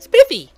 Spiffy!